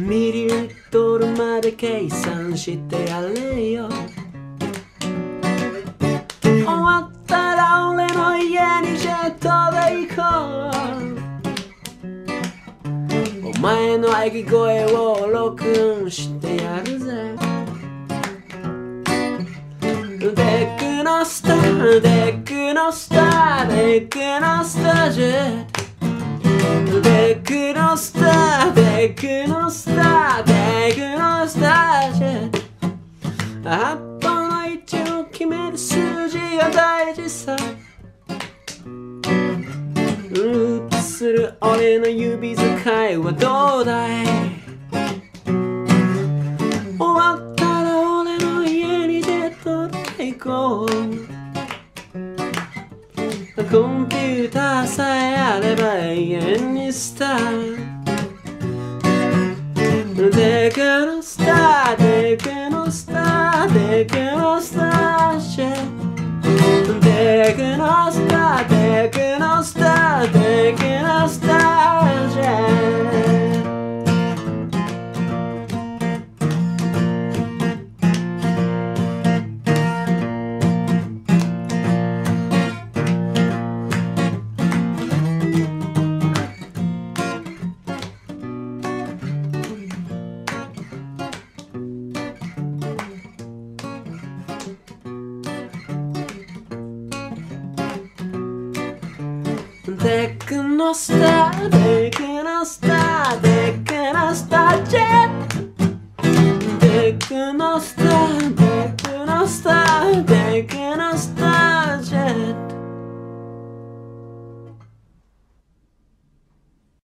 ミリリットルまで計算してやれよ。終わったら俺の家にジェットで行こう。お前の喘ぎ声を録音してやるぜ。デックノスターデックノスターデックノスタージェット八本の位置を決める数字が大事さループする俺の指使いはどうだい?終わったら俺の家にジェットで行こうコンピューターさえあれば永遠にスターデカのスターデカのステクノスターテクノスターテクノスタージェットテクノスターテクノスター。